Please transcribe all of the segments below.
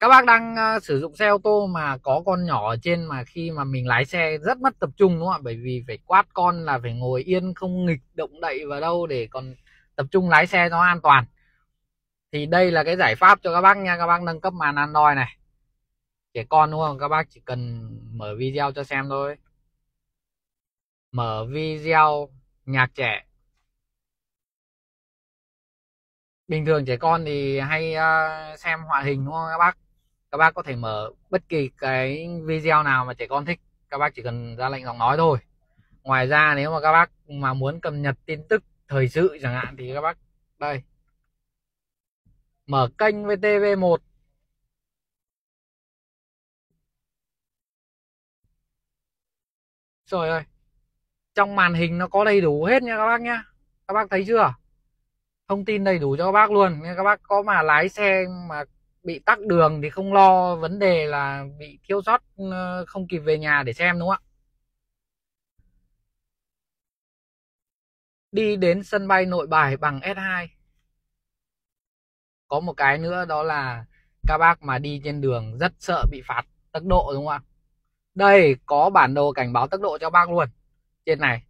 các bác đang uh, sử dụng xe ô tô mà có con nhỏ ở trên mà khi mà mình lái xe rất mất tập trung đúng không ạ? Bởi vì phải quát con là phải ngồi yên không nghịch động đậy vào đâu để còn tập trung lái xe nó an toàn. Thì đây là cái giải pháp cho các bác nha. Các bác nâng cấp màn android này. Trẻ con đúng không? Các bác chỉ cần mở video cho xem thôi. Mở video nhạc trẻ. Bình thường trẻ con thì hay uh, xem họa hình đúng không các bác? Các bác có thể mở bất kỳ cái video nào mà trẻ con thích, các bác chỉ cần ra lệnh giọng nói thôi. Ngoài ra nếu mà các bác mà muốn cập nhật tin tức thời sự chẳng hạn thì các bác, đây. Mở kênh VTV1 trời ơi, trong màn hình nó có đầy đủ hết nha các bác nhá. Các bác thấy chưa? Thông tin đầy đủ cho các bác luôn. Nên các bác có mà lái xe mà bị tắc đường thì không lo vấn đề là bị thiếu sót ờ, không kịp về nhà để xem, đúng không ạ? Đi đến sân bay nội bài bằng S2 có một cái nữa đó là các bác mà đi trên đường rất sợ bị phạt tốc độ, đúng không ạ? Đây, có bản đồ cảnh báo tốc độ cho bác luôn. Trên này.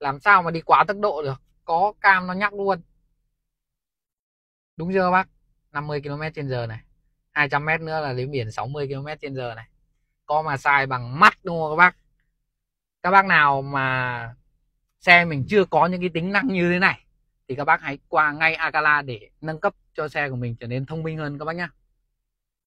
Làm sao mà đi quá tốc độ được? Có cam nó nhắc luôn. Đúng chưa bác? 50 km trên giờ này 200 m nữa là đến biển 60 km trên giờ này. Có mà sai bằng mắt đúng không các bác? Các bác nào mà xe mình chưa có những cái tính năng như thế này thì các bác hãy qua ngay Akala để nâng cấp cho xe của mình trở nên thông minh hơn các bác nhé